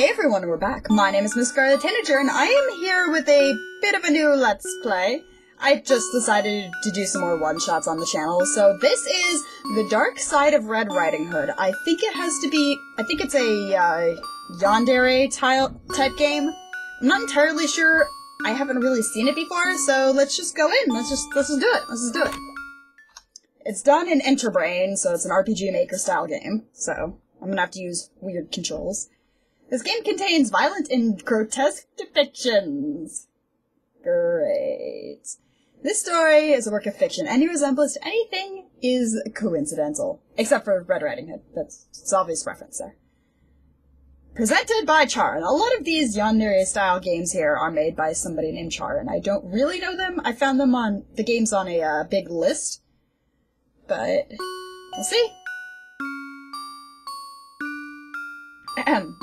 Hey everyone, we're back. My name is Miss Scarlet Tanager, and I am here with a bit of a new Let's Play. I just decided to do some more one-shots on the channel, so this is The Dark Side of Red Riding Hood. I think it has to be, I think it's a, uh, Yandere type game. I'm not entirely sure, I haven't really seen it before, so let's just go in, let's just, let's just do it, let's just do it. It's done in Enterbrain, so it's an RPG Maker style game, so I'm gonna have to use weird controls. This game contains violent and grotesque depictions. Great. This story is a work of fiction. Any resemblance to anything is coincidental. Except for Red Riding Hood. That's it's obvious reference there. Presented by Charon. A lot of these Yandere style games here are made by somebody named Charon. I don't really know them. I found them on the games on a uh, big list. But we'll see. Ahem.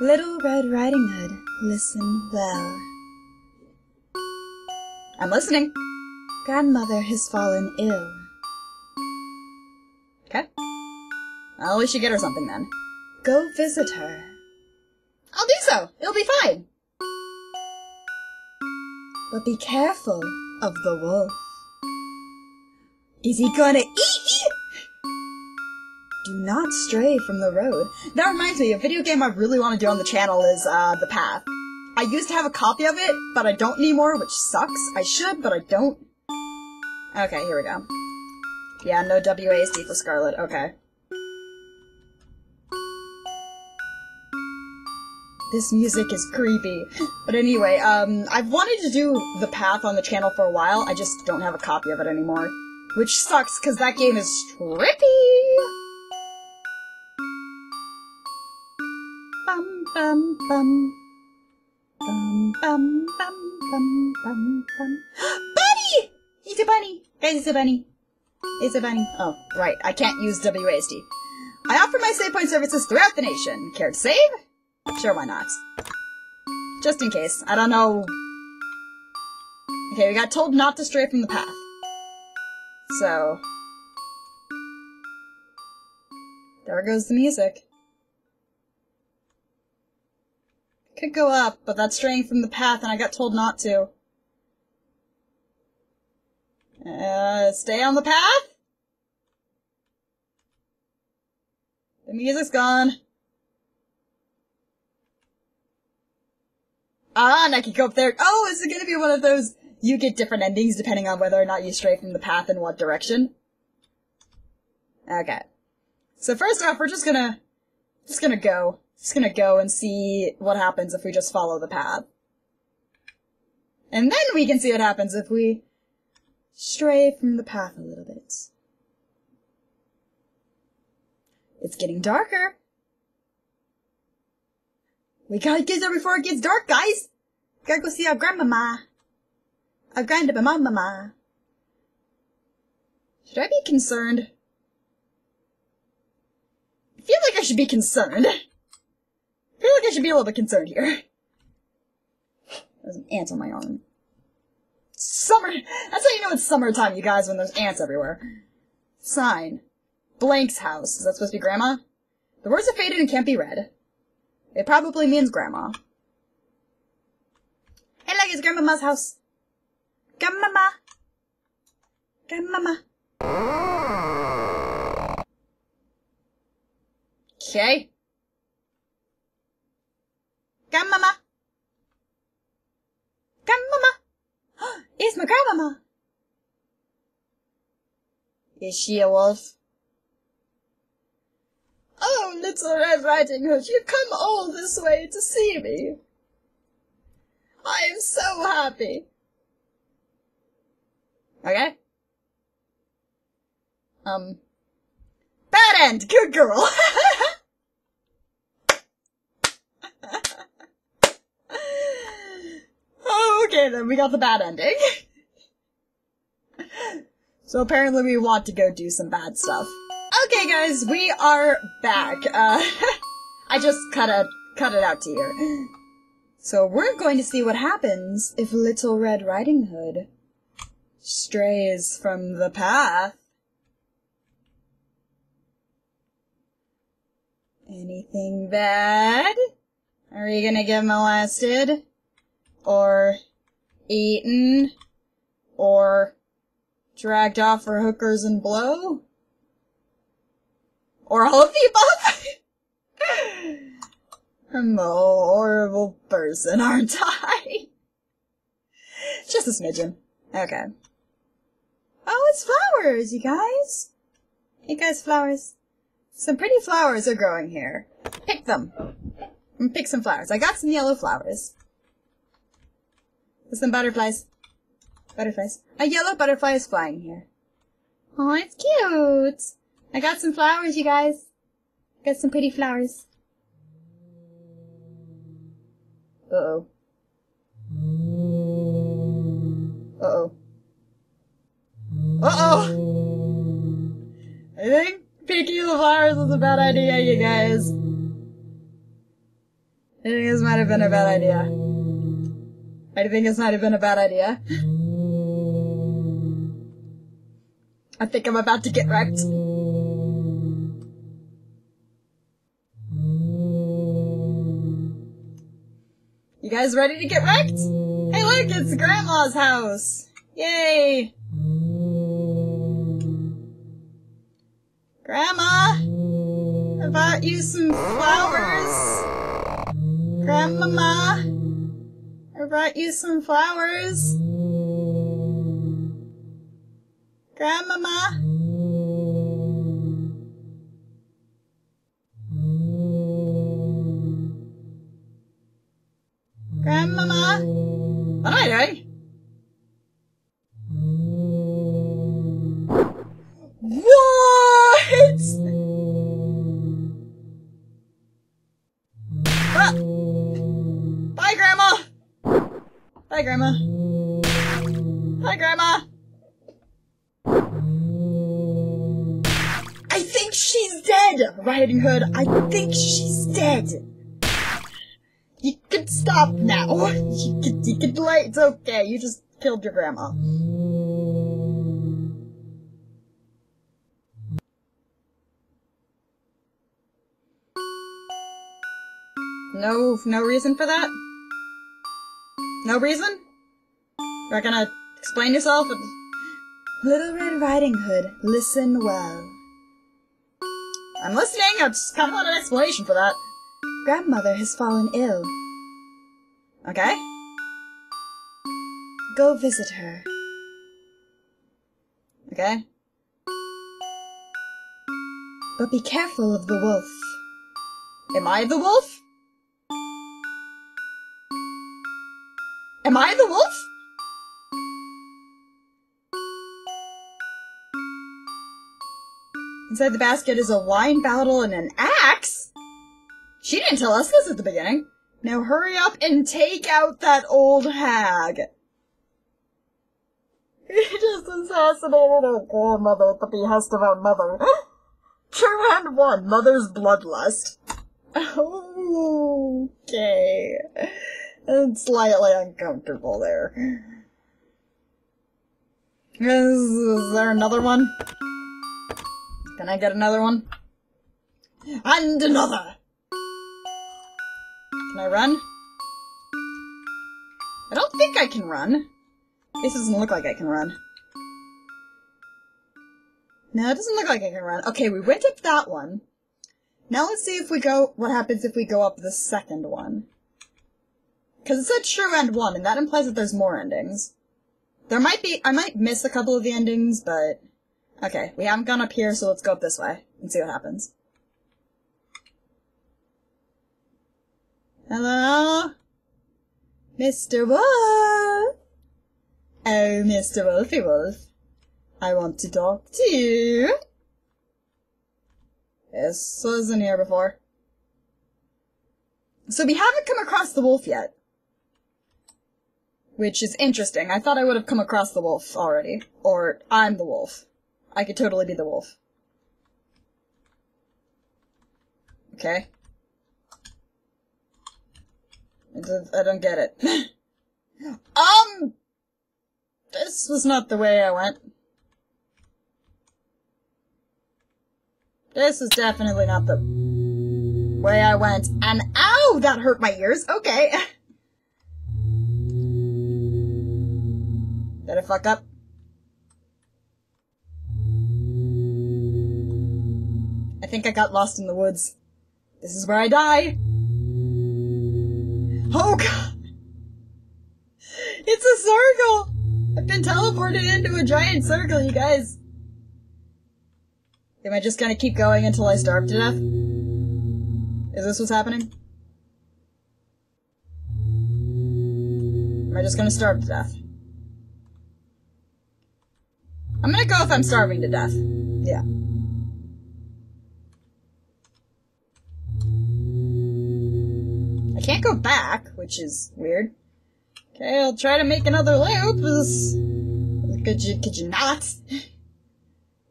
Little Red Riding Hood, listen well. I'm listening. Grandmother has fallen ill. Okay. Well, we should get her something then. Go visit her. I'll do so. It'll be fine. But be careful of the wolf. Is he gonna eat? Do not stray from the road. That reminds me, a video game I really want to do on the channel is, uh, The Path. I used to have a copy of it, but I don't anymore, which sucks. I should, but I don't. Okay, here we go. Yeah, no WASD for Scarlet, okay. This music is creepy. But anyway, um, I've wanted to do The Path on the channel for a while, I just don't have a copy of it anymore. Which sucks, because that game is trippy! Bum bum bum. Bum bum bum bum bunny! He's a bunny! Guys, it's a bunny. It's a bunny. Oh, right. I can't use WASD. I offer my save point services throughout the nation. Care to save? Sure, why not? Just in case. I don't know. Okay, we got told not to stray from the path. So. There goes the music. Could go up, but that's straying from the path and I got told not to. Uh, stay on the path? The music's gone. Ah, and I can go up there. Oh, is it gonna be one of those you get different endings depending on whether or not you stray from the path in what direction? Okay. So first off, we're just gonna, just gonna go. Just gonna go and see what happens if we just follow the path. And then we can see what happens if we stray from the path a little bit. It's getting darker. We gotta get there before it gets dark, guys! Gotta go see our grandmama. Our grandmama. mama. Should I be concerned? I feel like I should be concerned. I feel like I should be a little bit concerned here. There's an ant on my arm. Summer! That's how you know it's summertime, you guys, when there's ants everywhere. Sign. Blank's house. Is that supposed to be grandma? The words are faded and can't be read. It probably means grandma. Hey, look, it's grandmama's house. Grandmama. Grandmama. Okay. Grandmama. Grandmama. it's my grandmama. Is she a wolf? Oh, little Red Riding Hood, you've come all this way to see me. I am so happy. Okay. Um. Bad end! Good girl! oh, okay then, we got the bad ending. so apparently we want to go do some bad stuff. Okay guys, we are back. Uh, I just cut it, cut it out to here. So we're going to see what happens if Little Red Riding Hood strays from the path. Anything bad? Are you gonna get molested? Or eaten? Or dragged off for hookers and blow? Or all of the above? I'm a horrible person, aren't I? Just a smidgen. Okay. Oh, it's flowers, you guys. Hey guys, flowers. Some pretty flowers are growing here. Pick them. And pick some flowers. I got some yellow flowers. There's some butterflies. Butterflies. A yellow butterfly is flying here. Oh, it's cute. I got some flowers, you guys. Got some pretty flowers. Uh-oh. Uh-oh. Uh-oh! I think picking the flowers was a bad idea, you guys. I think this might have been a bad idea. I think might have been a bad idea. I think I'm about to get wrecked. You guys ready to get wrecked? Hey look, it's Grandma's house! Yay! Grandma! I bought you some flowers! Grandmama! Brought you some flowers! Grandmama! Grandmama? What am What? Ah! Bye, Grandma! Bye, Grandma. Hi, Grandma. I think she's dead, Riding Hood. I think she's dead. You can stop now. You can, you can delay. It's okay. You just killed your grandma. No, no reason for that? No reason? You're gonna explain yourself? Little Red Riding Hood, listen well. I'm listening, I just kind of want an explanation for that. Grandmother has fallen ill. Okay? Go visit her. Okay? But be careful of the wolf. Am I the wolf? Am I the wolf? Inside the basket is a wine bottle and an axe? She didn't tell us this at the beginning. Now hurry up and take out that old hag. He just assassinated her grandmother at the behest of our mother. Two and one, mother's bloodlust. Okay. It's slightly uncomfortable there. Is, is there another one? Can I get another one? And another! Can I run? I don't think I can run. This doesn't look like I can run. No, it doesn't look like I can run. Okay, we went up that one. Now let's see if we go, what happens if we go up the second one. Because it said true end one, and that implies that there's more endings. There might be, I might miss a couple of the endings, but... Okay, we haven't gone up here, so let's go up this way and see what happens. Hello? Mr. Wolf? Oh, Mr. Wolfy Wolf. I want to talk to you. This wasn't here before. So we haven't come across the wolf yet. Which is interesting. I thought I would have come across the wolf already. Or I'm the wolf. I could totally be the wolf. Okay. I don't get it. um! This was not the way I went. This is definitely not the... way I went. And ow, that hurt my ears. Okay. Did I fuck up? I think I got lost in the woods. This is where I die. Oh god! It's a circle! I've been teleported into a giant circle, you guys. Am I just gonna keep going until I starve to death? Is this what's happening? Am I just gonna starve to death? I'm gonna go if I'm starving to death. Yeah. I can't go back, which is weird. Okay, I'll try to make another loop. Could you, could you not?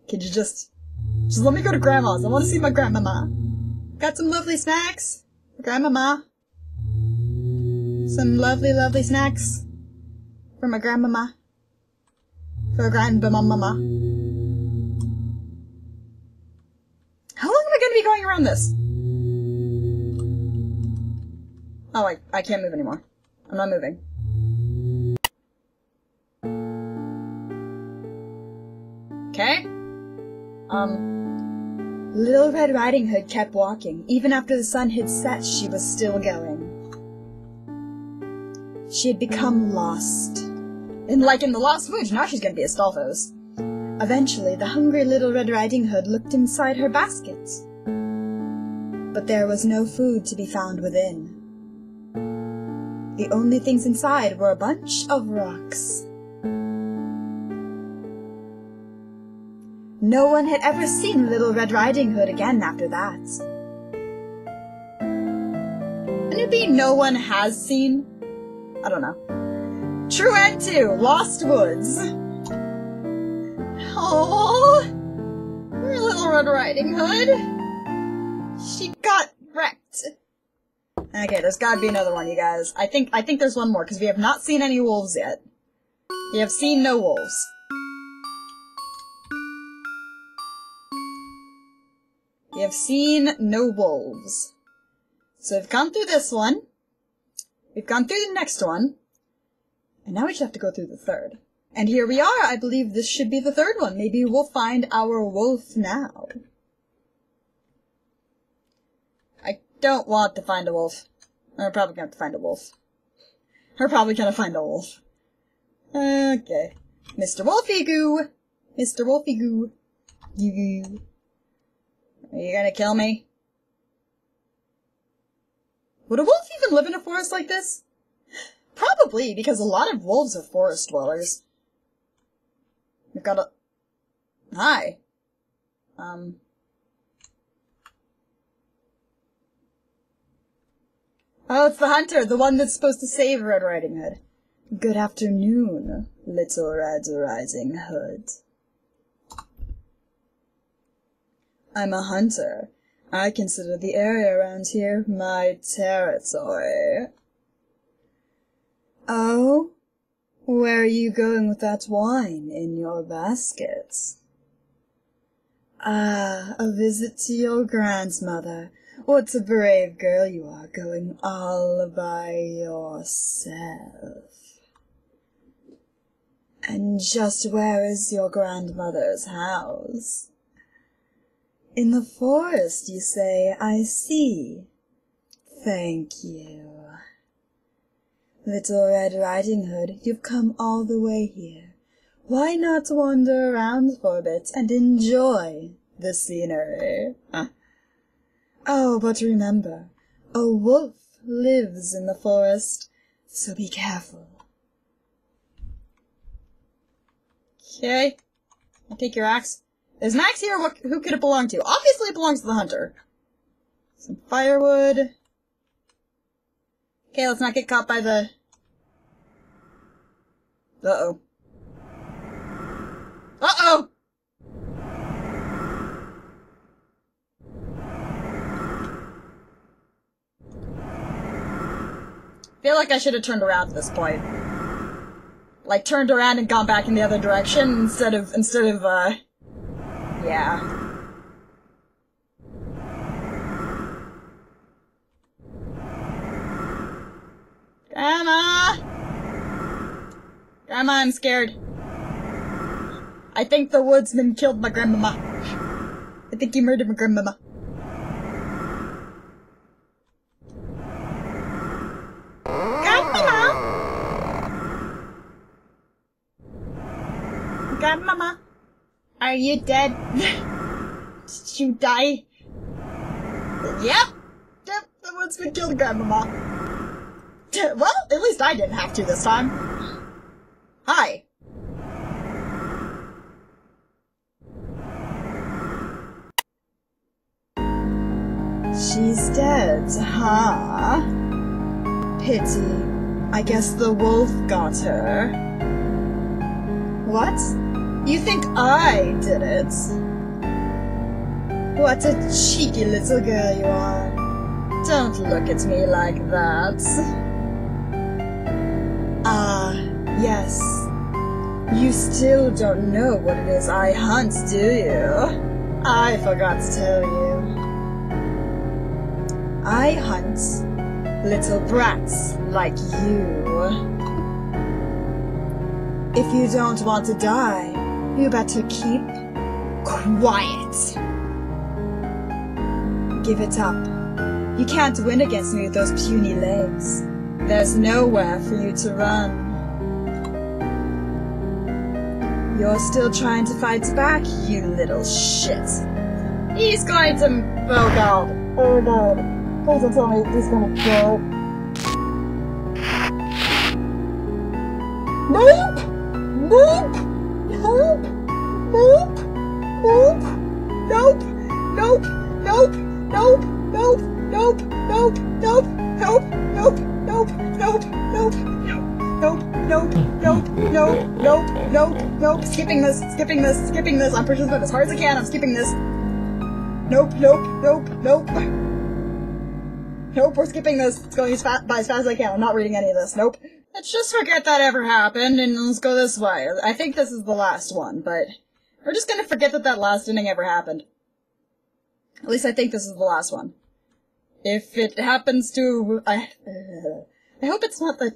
Could you just, just let me go to grandma's? I want to see my grandmama. Got some lovely snacks for grandmama. Some lovely, lovely snacks for my grandmama. For grandmama. How long am I going to be going around this? Oh, I, I can't move anymore. I'm not moving. Okay. Um. Little Red Riding Hood kept walking. Even after the sun had set, she was still going. She had become lost. And like in the Lost Woods, now she's gonna be a Stalfos. Eventually, the hungry little Red Riding Hood looked inside her basket. But there was no food to be found within. The only things inside were a bunch of rocks. No one had ever seen Little Red Riding Hood again after that. Can it be no one has seen? I don't know. True End 2, Lost Woods. Oh, poor Little Red Riding Hood. She got wrecked. Okay, there's gotta be another one, you guys. I think I think there's one more, because we have not seen any wolves yet. We have seen no wolves. We have seen no wolves. So we've gone through this one. We've gone through the next one. And now we just have to go through the third. And here we are. I believe this should be the third one. Maybe we'll find our wolf now. I don't want to find a wolf. I'm probably have to find a wolf. We're probably gonna find a wolf. Okay. Mr. Wolfie Goo! Mr. Wolfie Goo. Goo. Are you gonna kill me? Would a wolf even live in a forest like this? Probably, because a lot of wolves are forest dwellers. We've got a... Hi. Um... Oh, it's the hunter, the one that's supposed to save Red Riding Hood. Good afternoon, Little Red Riding Hood. I'm a hunter. I consider the area around here my territory. Oh? Where are you going with that wine in your basket? Ah, a visit to your grandmother. What a brave girl you are, going all by yourself. And just where is your grandmother's house? In the forest, you say, I see. Thank you. Little Red Riding Hood, you've come all the way here. Why not wander around for a bit and enjoy the scenery? Oh, but remember, a wolf lives in the forest, so be careful. Okay. I'll take your axe. Is an axe here? Who could it belong to? Obviously it belongs to the hunter. Some firewood. Okay, let's not get caught by the... Uh-oh. Uh-oh! feel like I should have turned around at this point. Like, turned around and gone back in the other direction instead of, instead of, uh... Yeah. Come on! Grandma, I'm scared. I think the woodsman killed my grandmama. I think he murdered my grandmama. Grandmama! Grandmama, are you dead? Did you die? Yep. Yep, the woodsman killed grandmama. Well, at least I didn't have to this time. Hi. She's dead, huh? Pity. I guess the wolf got her. What? You think I did it? What a cheeky little girl you are. Don't look at me like that. Ah, yes. You still don't know what it is I hunt, do you? I forgot to tell you. I hunt little brats like you. If you don't want to die, you better keep quiet. Give it up. You can't win against me with those puny legs. There's nowhere for you to run. You're still trying to fight back, you little shit. He's going to... Oh god. Oh god. Please don't tell me he's gonna go. Nope! Skipping this! Skipping this! Skipping this! I'm pushing this as hard as I can. I'm skipping this. Nope! Nope! Nope! Nope! Nope, we're skipping this. It's going as fast, by as fast as I can. I'm not reading any of this. Nope. Let's just forget that ever happened and let's go this way. I think this is the last one, but we're just gonna forget that that last ending ever happened. At least I think this is the last one. If it happens to, I, uh, I hope it's not the.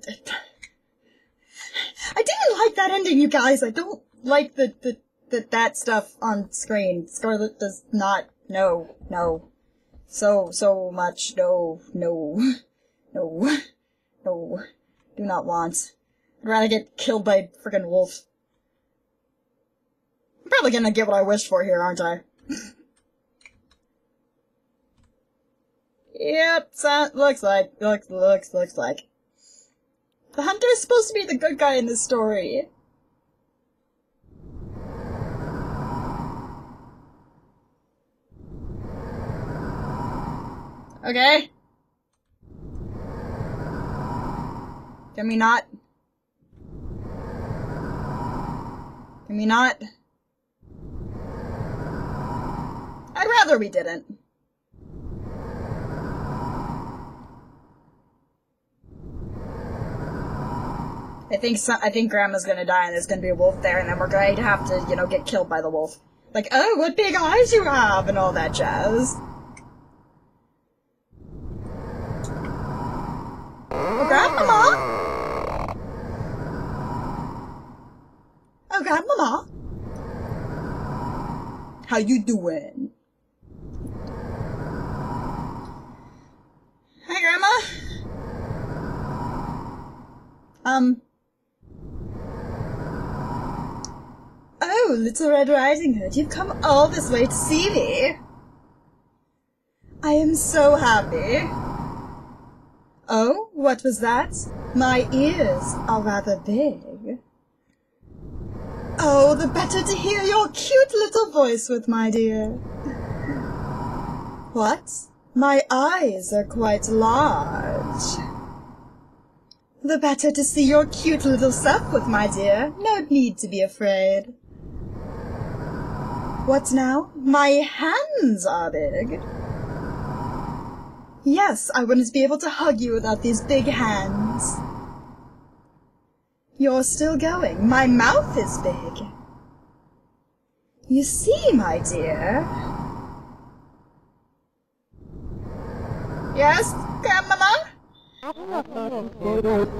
I didn't like that ending, you guys. I don't like the the, the that stuff on screen. Scarlet does not. No, no, so, so much. No, no, no, no. Do not want. I'd rather get killed by a freaking wolf. I'm probably gonna get what I wished for here, aren't I? yep, so, looks like, looks, looks, looks like. The hunter is supposed to be the good guy in this story. Okay? Can we not? Can we not? I'd rather we didn't. I think I think Grandma's gonna die and there's gonna be a wolf there and then we're going to have to, you know, get killed by the wolf. Like, oh, what big eyes you have and all that jazz. Grandmama? Oh, Grandmama? How you doing? Hi, Grandma. Um. Oh, Little Red Riding Hood, you've come all this way to see me. I am so happy. Oh, what was that? My ears are rather big. Oh, the better to hear your cute little voice with, my dear. What? My eyes are quite large. The better to see your cute little self with, my dear. No need to be afraid. What now? My hands are big. Yes, I wouldn't be able to hug you without these big hands. You're still going. My mouth is big. You see, my dear. Yes, Grandmama?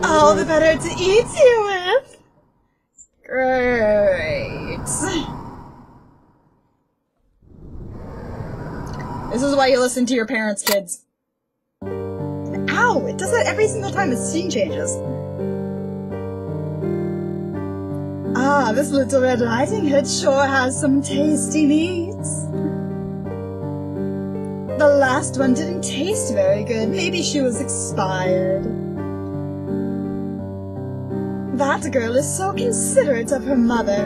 All the better to eat you with. Great. This is why you listen to your parents, kids. Ow! It does that every single time the scene changes. Ah, this little Red Riding Hood sure has some tasty meats. The last one didn't taste very good. Maybe she was expired. That girl is so considerate of her mother.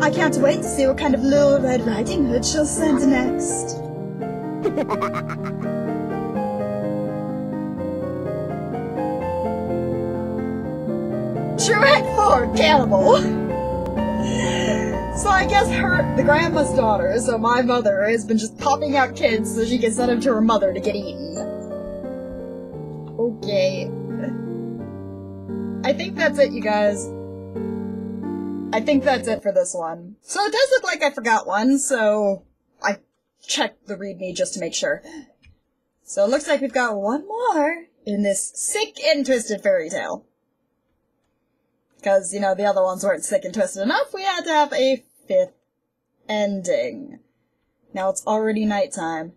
I can't wait to see what kind of little Red Riding Hood she'll send next. True End for cannibal. So I guess her, the grandma's daughter, so my mother, has been just popping out kids so she can send them to her mother to get eaten. Okay. I think that's it, you guys. I think that's it for this one. So it does look like I forgot one, so I checked the readme just to make sure. So it looks like we've got one more in this sick and twisted fairy tale. Because, you know, the other ones weren't sick and twisted enough, we had to have a fifth ending. Now it's already nighttime.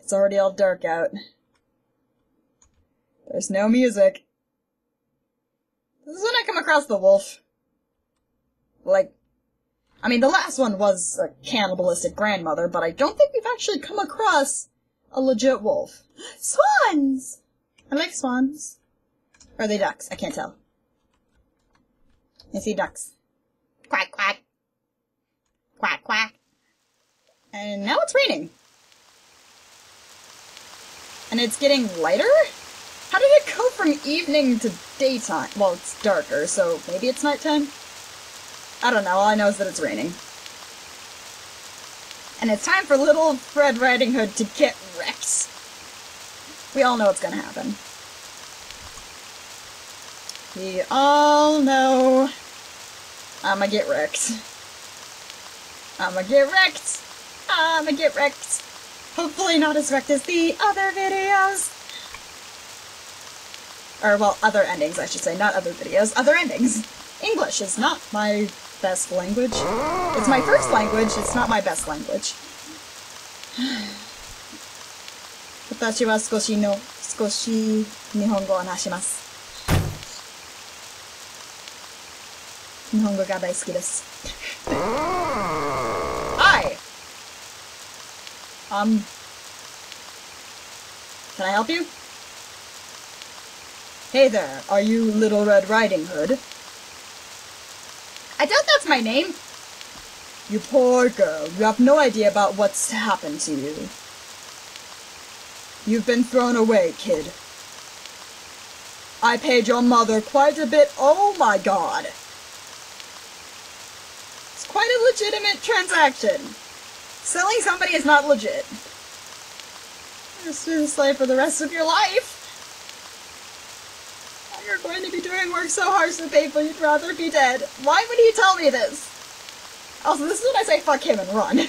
It's already all dark out. There's no music. This is when I come across the wolf. Like, I mean, the last one was a cannibalistic grandmother, but I don't think we've actually come across a legit wolf. Swans! I like swans. Or are they ducks? I can't tell. I see ducks. Quack, quack. Quack, quack. And now it's raining. And it's getting lighter? How did it go from evening to daytime? Well, it's darker, so maybe it's nighttime? I don't know, all I know is that it's raining. And it's time for little Red Riding Hood to get wrecked. We all know what's gonna happen. We all know I'ma get wrecked. I'ma get wrecked. I'ma get wrecked. Hopefully not as wrecked as the other videos. Or, well, other endings, I should say, not other videos. Other endings. English is not my best language. It's my first language, it's not my best language. 私は少しの、少し日本語を話します。 日本語が大好きです。Hi! Um, can I help you? Hey there, are you Little Red Riding Hood? I doubt that's my name. You poor girl, you have no idea about what's happened to you. You've been thrown away, kid. I paid your mother quite a bit. Oh my god. Quite a legitimate transaction. Selling somebody is not legit. You're a student slave for the rest of your life. You're going to be doing work so hard pay for you'd rather be dead. Why would he tell me this? Also, this is when I say fuck him and run.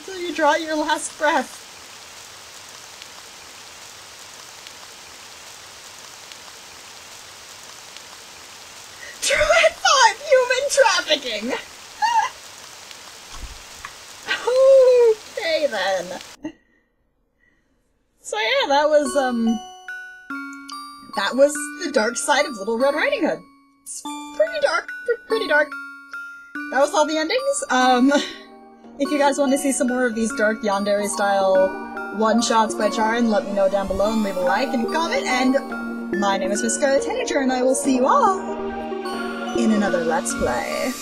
Until you draw your last breath. True End 5 Human Trafficking! okay then. So yeah, that was, um... That was the dark side of Little Red Riding Hood. It's pretty dark, pretty dark. That was all the endings. Um, if you guys want to see some more of these dark Yandere style one-shots by Charon, let me know down below and leave a like and a comment, and my name is Miss Scarlet Tanager, and I will see you all in another Let's Play.